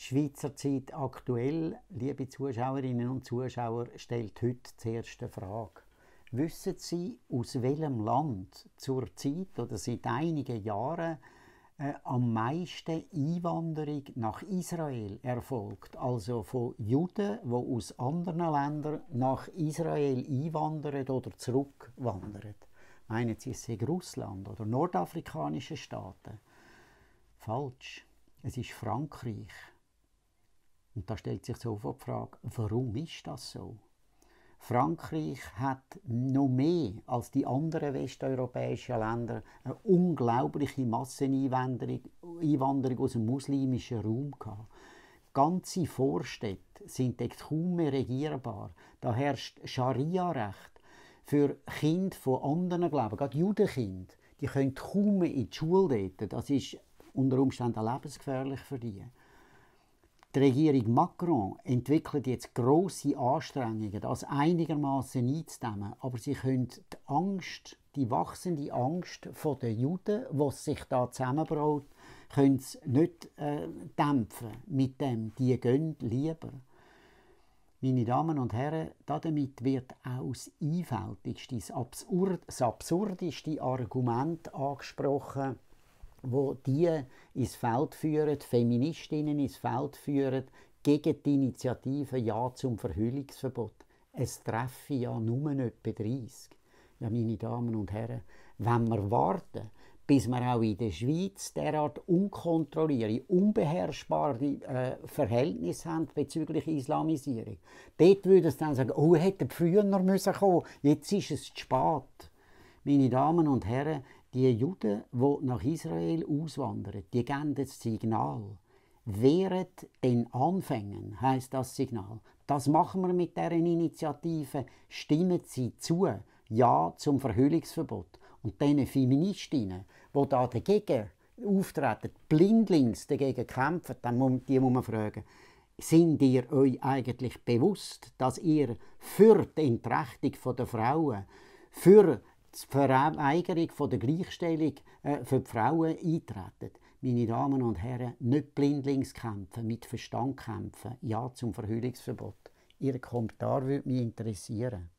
Schweizer Zeit aktuell, liebe Zuschauerinnen und Zuschauer, stellt heute die erste Frage. Wissen Sie, aus welchem Land zur Zeit oder seit einigen Jahren äh, am meisten Einwanderung nach Israel erfolgt? Also von Juden, die aus anderen Ländern nach Israel einwandern oder zurückwandern. Meinen Sie, es sei Russland oder nordafrikanische Staaten? Falsch. Es ist Frankreich. Und da stellt sich sofort die Frage, warum ist das so? Frankreich hat noch mehr als die anderen westeuropäischen Länder eine unglaubliche Masseneinwanderung Einwanderung aus dem muslimischen Raum gehabt. Ganze Vorstädte sind dort kaum mehr regierbar. Da herrscht Scharia-Recht für Kinder von anderen Glauben, gerade Judenkinder. Die können kaum mehr in die Schule dort. Das ist unter Umständen lebensgefährlich für die. Die Regierung Macron entwickelt jetzt große Anstrengungen, das einigermaßen einzudämmen, aber sie können die Angst, die wachsende Angst von den Juden, was sich da zusammenbraut, können sie nicht äh, dämpfen. Mit dem, die gehen lieber. Meine Damen und Herren, damit wird auch das einfältigste, das, absurd, das absurdeste Argument angesprochen, wo die ins Feld führen, Feministinnen ins Feld führen, gegen die Initiative Ja zum Verhüllungsverbot. Es treffe ja nur etwa 30. Ja, meine Damen und Herren, wenn wir warten, bis wir auch in der Schweiz derart unkontrollierte, unbeherrschbare äh, Verhältnisse haben bezüglich Islamisierung. Dort würde es dann sagen, oh, hätte früher noch müssen jetzt ist es zu spät. Meine Damen und Herren, die Juden, die nach Israel auswandern, die geben das Signal. Während den Anfängen heißt das Signal. Das machen wir mit deren Initiative. Stimmen Sie zu, ja zum Verhüllungsverbot. Und diesen Feministinnen, die da dagegen auftreten, blindlings dagegen kämpfen, dann muss, die muss man fragen, sind ihr euch eigentlich bewusst, dass ihr für die Entrechtung der Frauen, für die Verweigerung der Gleichstellung äh, für die Frauen eintreten. Meine Damen und Herren, nicht blindlings kämpfen, mit Verstand kämpfen. Ja zum Verhüllungsverbot. Ihr Kommentar würde mich interessieren.